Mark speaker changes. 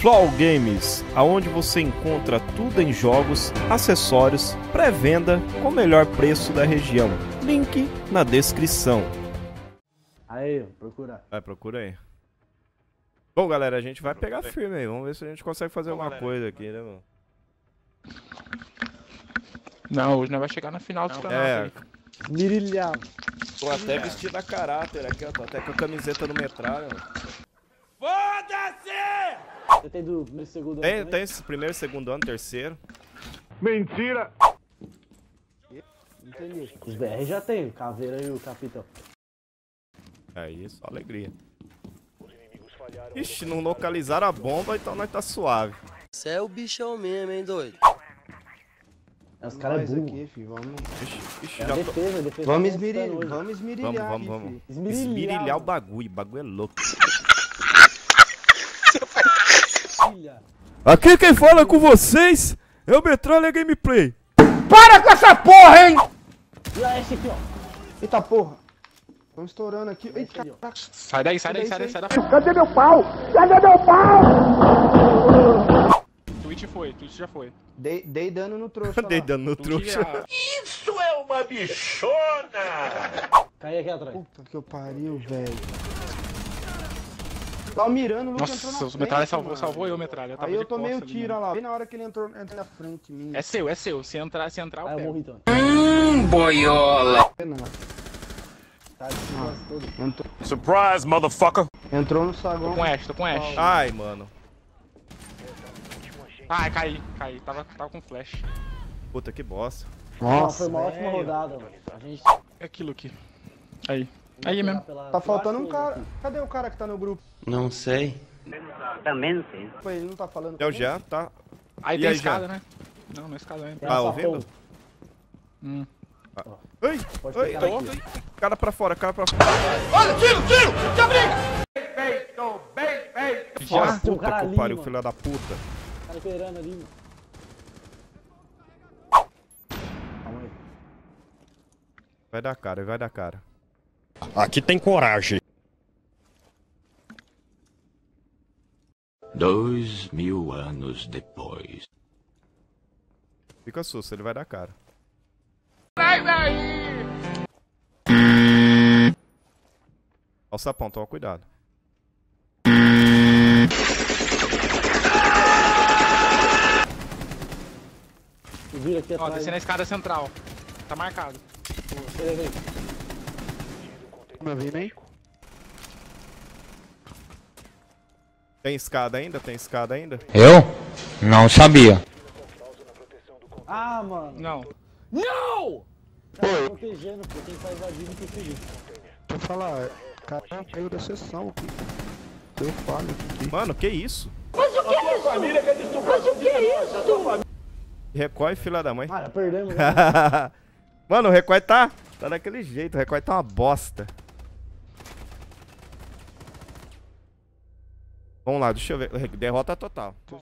Speaker 1: Flow Games, aonde você encontra tudo em jogos, acessórios, pré-venda com o melhor preço da região. Link na descrição.
Speaker 2: Aí, procura.
Speaker 1: Vai, procura aí. Bom, galera, a gente vai pegar firme aí. Vamos ver se a gente consegue fazer alguma coisa aqui, né, mano?
Speaker 3: Não, hoje não vai chegar na final dos campeonatos.
Speaker 1: É.
Speaker 2: Mirilhão.
Speaker 1: tô até vestido a caráter aqui, ó. Tô até com a camiseta do metralha, mano.
Speaker 2: Você tem do primeiro segundo
Speaker 1: Tem,
Speaker 2: ano
Speaker 1: tem esse primeiro, segundo ano, terceiro.
Speaker 2: Entendi. Os BR já tem, o Caveira e o Capitão.
Speaker 1: Aí, só alegria. Ixi, não localizaram a bomba, então nós tá suave.
Speaker 4: Você é o bichão mesmo, hein, doido?
Speaker 2: É, Os caras é burro.
Speaker 5: aqui, filho. Vamos,
Speaker 1: Ixi, ixi,
Speaker 2: É
Speaker 1: já tô...
Speaker 2: defesa, a defesa.
Speaker 5: vamos,
Speaker 2: tá
Speaker 5: esmirilhar, vamos esmirilhar
Speaker 1: Vamos,
Speaker 5: aqui,
Speaker 1: vamos, vamos.
Speaker 5: filho.
Speaker 2: Esmirilhar.
Speaker 1: Esmirilhar o bagulho, o bagulho é louco.
Speaker 2: Filha.
Speaker 1: Aqui quem fala com vocês é o Metralha Gameplay.
Speaker 2: E a esse aqui, ó.
Speaker 5: Eita porra. Estão estourando aqui. Eita,
Speaker 2: aí.
Speaker 3: Sai daí, sai daí, sai daí, sai daí.
Speaker 5: Cadê meu pau? Cadê meu pau?
Speaker 3: Twitch foi, Twitch já foi.
Speaker 5: Dei, dei dano no trouxa
Speaker 1: Dei dano no trouxa.
Speaker 3: já...
Speaker 2: Cai aqui atrás.
Speaker 5: Puta que eu pariu, velho. Tá o mirando, o Luke entrou na
Speaker 3: Nossa, o
Speaker 5: frente,
Speaker 3: Metralha salvou,
Speaker 5: mano.
Speaker 3: salvou eu, Metralha. tava
Speaker 5: Aí eu tomei
Speaker 3: ali,
Speaker 5: tiro, olha lá. Bem na hora que ele entrou, entrou na frente minha.
Speaker 3: É seu, é seu. Se entrar, se entrar,
Speaker 2: Aí
Speaker 3: eu
Speaker 2: eu
Speaker 3: pego.
Speaker 2: morri então.
Speaker 4: Boiola!
Speaker 5: Não.
Speaker 2: Tá de cima todo.
Speaker 5: Entrou,
Speaker 6: Surprise, motherfucker!
Speaker 5: entrou no saguão.
Speaker 3: Tô com Ash, tô com Ash.
Speaker 1: Ai, mano.
Speaker 3: Ai, caí, caí. Tava, tava com flash.
Speaker 1: Puta que bosta.
Speaker 2: Nossa,
Speaker 5: Nossa,
Speaker 2: foi uma ótima rodada, mano. A gente.
Speaker 3: É aquilo aqui. Aí. Aí mesmo.
Speaker 2: Pela-
Speaker 5: Tá faltando um cara.
Speaker 2: aqui.
Speaker 5: Cadê o cara que tá no grupo?
Speaker 4: Não sei.
Speaker 5: Pô, Ele não tá falando
Speaker 1: É o? Jean, tá?
Speaker 3: Aí
Speaker 1: E
Speaker 3: tem
Speaker 1: aí,
Speaker 3: escada,
Speaker 1: já?
Speaker 3: né? Não, não é escada ainda.
Speaker 1: Tá ouvindo?
Speaker 3: Hum.
Speaker 1: Ai,
Speaker 2: Pode
Speaker 1: ai,
Speaker 2: aqui.
Speaker 1: ai. Cara pra fora, cara pra fora.
Speaker 3: Já.
Speaker 2: Nossa, tem um
Speaker 1: Puta
Speaker 2: cara
Speaker 1: que
Speaker 2: ali,
Speaker 1: pariu,
Speaker 2: mano.
Speaker 1: filha da puta.
Speaker 2: O cara esperando ali, mano. Calma aí.
Speaker 1: Vai dar cara, vai dar cara.
Speaker 6: Aqui tem coragem.
Speaker 7: Dois mil anos depois.
Speaker 1: Fica susto, ele vai dar cara. Ó o sapão, toma cuidado.
Speaker 2: Eu viro aqui
Speaker 3: Ó,
Speaker 2: atrás.
Speaker 3: descendo a escada central. Tá marcado.
Speaker 2: Peraí,
Speaker 5: vindo aí?
Speaker 1: Tem escada ainda? Tem escada ainda?
Speaker 8: Eu? Não sabia.
Speaker 2: Ah, mano.
Speaker 3: Não.
Speaker 2: Tá protegendo, pô. Quem tá invadindo tem que fugir.
Speaker 5: Deixa eu falar. Cara, caiu da sessão aqui. Deu falha aqui.
Speaker 1: Mano, que isso? Recorre, filha da mãe.
Speaker 2: Mano, perdemos. né?
Speaker 1: Mano, o Recorre tá. Tá daquele jeito, o Recorre tá uma bosta. Vamos lá, deixa eu ver. Derrota total.